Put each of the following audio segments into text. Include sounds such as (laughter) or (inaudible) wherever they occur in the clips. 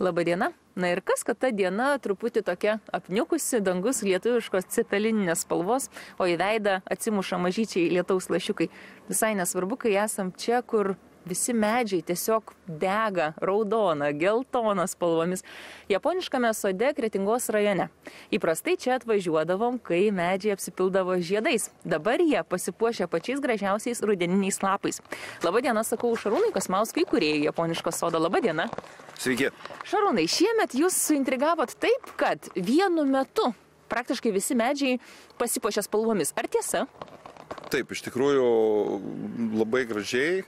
Labadiena. Na ir kas, kad ta diena truputį tokia apniukusi, dangus lietuviškos cepelininės spalvos, o į veidą atsimuša mažyčiai lietaus lašiukai. Visai nesvarbu, kai esam čia, kur visi medžiai tiesiog dega raudona, geltona spalvomis. Japoniškame sode Kretingos rajone. Įprastai čia atvažiuodavom, kai medžiai apsipildavo žiedais. Dabar jie pasipuošia pačiais gražiausiais rudeniniais lapais. Labadiena, sakau Šarūnai Kosmauskai, kurie Japoniško sodo. Labadiena. Sveiki. Šarūnai, šiemet jūs suintrigavot taip, kad vienu metu praktiškai visi medžiai pasipuošia spalvomis. Ar tiesa? Taip, iš tikrųjų labai gražiai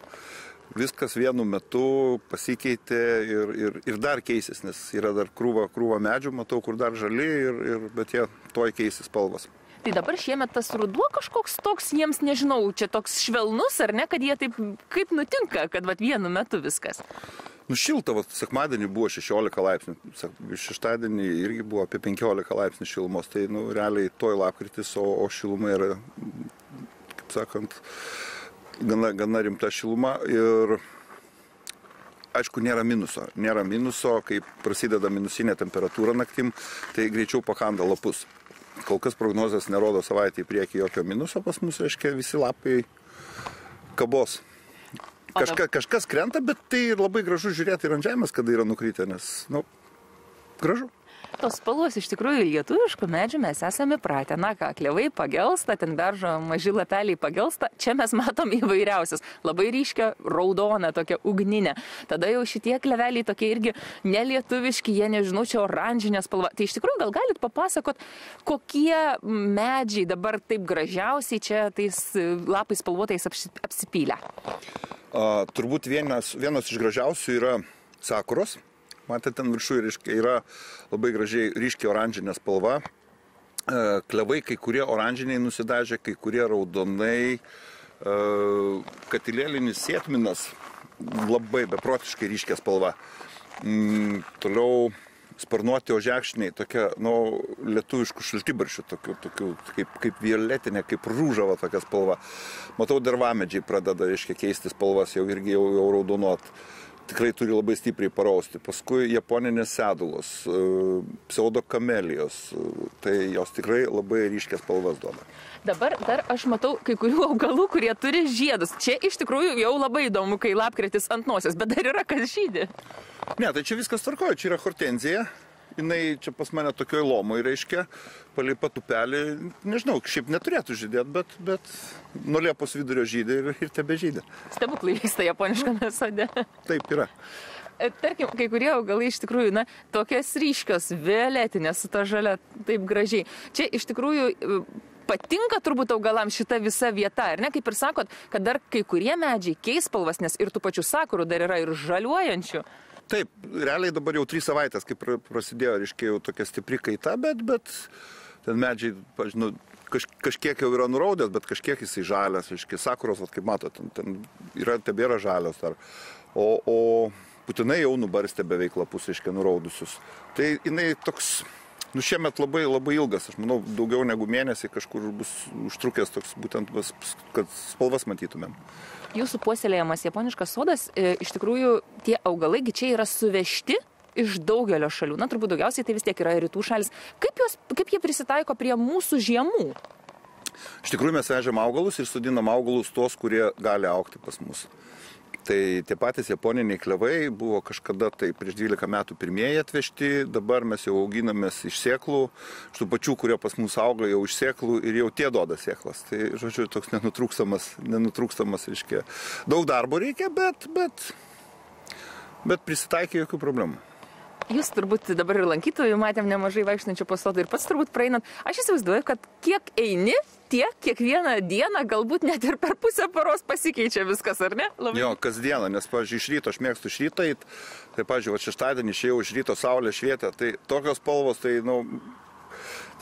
viskas vienu metu pasikeitė ir, ir, ir dar keisis, nes yra dar krūva, krūva medžių, matau, kur dar žali, ir, ir, bet jie toj keisis spalvas. Tai dabar šiemet tas ruduo kažkoks toks jiems, nežinau, čia toks švelnus ar ne, kad jie taip, kaip nutinka, kad vat vienu metu viskas. Nu šilta, vat, sekmadienį buvo 16 laipsnių, šeštadienį irgi buvo apie 15 laipsnių šilumos, tai nu, realiai toj lapkritis, o, o šiluma yra, kaip sakant, gana, gana rimta šiluma ir aišku nėra minuso. Nėra minuso, kai prasideda minusinė temperatūra naktim, tai greičiau pakanda lapus. Kol kas prognozijas nerodo savaitę į priekį jokio minuso pas mus, reiškia, visi lapai kabos. Kažka, kažkas krenta, bet tai labai gražu žiūrėti ir ant žemės, kada yra nukrytę, nes, na, nu, gražu tos spalvos iš tikrųjų lietuviškų medžių mes esame pratę. Na ką, klevai pagelsta, ten beržo maži lapeliai pagelsta. Čia mes matom įvairiausias. Labai ryškia raudona, tokia ugninė. Tada jau šitie kleveliai tokie irgi nelietuviški, jie nežinau, čia oranžinė spalva. Tai iš tikrųjų gal galit papasakot, kokie medžiai dabar taip gražiausiai čia tais lapais spalvotais apsipylę. A, turbūt vienas, vienas iš gražiausių yra sakuros Matėte, ten viršuje yra labai gražiai ryškiai oranžinė spalva. E, klevai kai kurie oranžiniai nusidažė, kai kurie raudonai. E, katilėlinis sėtminas labai beprotiškai ryškia spalva. Mm, toliau sparnuoti ožekšniai, tokia, nu, lietuviškų šaltibaršių, tokių, tokių kaip, kaip violetinė, kaip rūžava tokia spalva. Matau, dervamedžiai pradeda, reiškia, keisti spalvas, jau irgi jau, jau raudonot. Tikrai turi labai stipriai parausti. Paskui japoninės sedulos, e, pseudokamelijos, e, tai jos tikrai labai ryškės spalvas duoda. Dabar dar aš matau kai kurių (laughs) augalų, kurie turi žiedus. Čia iš tikrųjų jau labai įdomu, kai lapkritis ant nosies, bet dar yra kas žydė. Ne, tai čia viskas tvarkoja, čia yra hortenzija jinai čia pas mane tokioj lomoj reiškia, palei patupelį, nežinau, šiaip neturėtų žydėti, bet, bet nuo Liepos vidurio žydė ir, ir tebe žydė. Stebuklai vyksta japoniškame sode. Taip yra. E, tarkim, kai kurie augalai iš tikrųjų, na, tokias ryškios, violetinės su ta žalia, taip gražiai. Čia iš tikrųjų e, patinka turbūt augalams šita visa vieta, ar ne? Kaip ir sakot, kad dar kai kurie medžiai keis spalvas, nes ir tų pačių sakurų dar yra ir žaliuojančių. Taip, realiai dabar jau trys savaitės, kaip prasidėjo, reiškia, jau tokia stipri kaita, bet, bet ten medžiai, pažinau, kaž, kažkiek jau yra nuraudęs, bet kažkiek jisai žalias, reiškia, sakuros, vat, kaip matote, ten, ten yra, tebėra žalios dar. O, o putinai jau nubarstė beveik lapus, reiškia, nuraudusius. Tai jinai toks, nu šiemet labai labai ilgas, aš manau, daugiau negu mėnesį kažkur bus užtrukęs toks būtent, kad spalvas matytumėm jūsų puoselėjamas japoniškas sodas, e, iš tikrųjų tie augalai čia yra suvežti iš daugelio šalių. Na, turbūt daugiausiai tai vis tiek yra rytų šalis. Kaip, jos, kaip jie prisitaiko prie mūsų žiemų? Iš tikrųjų mes vežėm augalus ir sudinam augalus tuos, kurie gali aukti pas mus. Tai tie patys japoniniai klevai buvo kažkada tai prieš 12 metų pirmieji atvežti, dabar mes jau auginamės iš sėklų, iš tų pačių, kurie pas mus auga jau iš sėklų ir jau tie duoda sėklas. Tai, žodžiu, toks nenutrūkstamas, nenutrūkstamas, reiškia. Daug darbo reikia, bet, bet, bet prisitaikė jokių problemų. Jūs turbūt dabar ir lankytojų matėm nemažai vaikštančių po sodą ir pats turbūt praeinat. Aš įsivaizduoju, kad kiek eini, tiek kiekvieną dieną galbūt net ir per pusę paros pasikeičia viskas, ar ne? Labai... Jo, kasdieną, nes, pavyzdžiui, iš ryto aš mėgstu iš ryto, tai, pavyzdžiui, šeštadienį išėjau iš ryto, saulė švietė, tai tokios spalvos, tai, nu,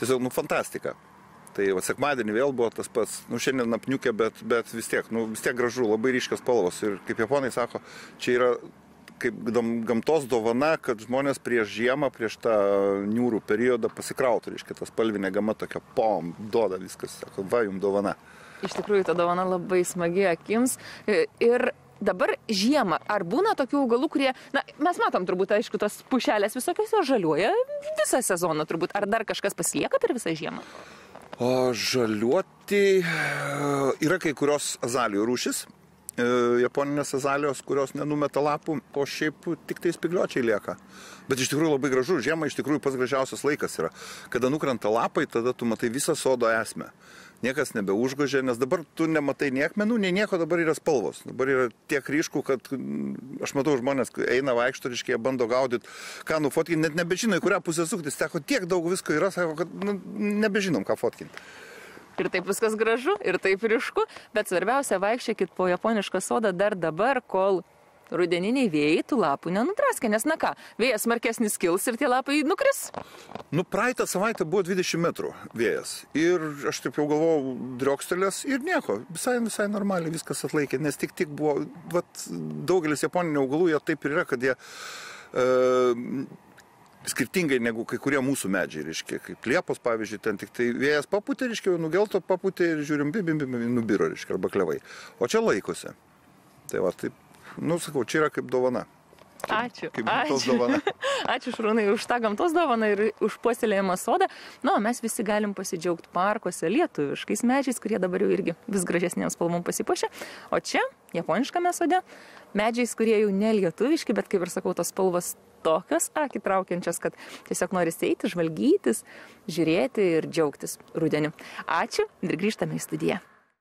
tiesiog, nu, fantastika. Tai va, sekmadienį vėl buvo tas pats, nu šiandien apniukė, bet, bet vis tiek, nu vis tiek gražu, labai ryškios spalvos. Ir kaip japonai sako, čia yra kaip gamtos dovana, kad žmonės prieš žiemą, prieš tą niūrų periodą pasikrautų, reiškia, ta spalvinė gama tokia pom, duoda viskas, sako, va, jums dovana. Iš tikrųjų, ta dovana labai smagi akims. Ir dabar žiemą, ar būna tokių augalų, kurie, na, mes matom turbūt, aišku, tos pušelės visokios jos žaliuoja visą sezoną turbūt, ar dar kažkas pasilieka per visą žiemą? O žaliuoti e, yra kai kurios azalijų rūšis, e, japoninės azalijos, kurios nenumeta lapų, o šiaip tik tai spigliuočiai lieka. Bet iš tikrųjų labai gražu, žiemą iš tikrųjų pats gražiausias laikas yra. Kada nukrenta lapai, tada tu matai visą sodo esmę niekas nebeužgožia, nes dabar tu nematai nei akmenų, nei nieko, dabar yra spalvos. Dabar yra tiek ryškų, kad mm, aš matau žmonės, eina vaikštoriškai, bando gaudyti, ką nufotkinti, net nebežino, į kurią pusę suktis. Teko tiek daug visko yra, sako, kad nu, nebežinom, ką fotkinti. Ir taip viskas gražu, ir taip ryšku, bet svarbiausia, vaikščiokit po japonišką sodą dar dabar, kol rudeniniai vėjai tų lapų nenudraskė, nes na ką, vėjas smarkesnis kils ir tie lapai nukris. Nu, praeitą savaitę buvo 20 metrų vėjas. Ir aš taip jau galvojau, driokstelės ir nieko, visai, visai normaliai viskas atlaikė, nes tik tik buvo, vat, daugelis japoninių augalų jie taip ir yra, kad jie uh, skirtingai negu kai kurie mūsų medžiai, reiškia, kaip liepos, pavyzdžiui, ten tik tai vėjas paputė, reiškia, nugelto paputė ir žiūrim, bim, bim, bim, nubiro, reiškia, arba klevai. O čia laikosi. Tai va, taip nu, sakau, čia yra kaip dovana. Ačiū. Kaip gamtos dovana. (laughs) Ačiū Šrūnai už tą gamtos dovaną ir už puoselėjimą sodą. Na, nu, mes visi galim pasidžiaugti parkuose lietuviškais medžiais, kurie dabar jau irgi vis gražesnėms spalvom pasipuošia. O čia, japoniškame sode, medžiais, kurie jau ne lietuviški, bet kaip ir sakau, tos spalvos tokios akį traukiančios, kad tiesiog nori eiti, žvalgytis, žiūrėti ir džiaugtis rudeniu. Ačiū ir grįžtame į studiją.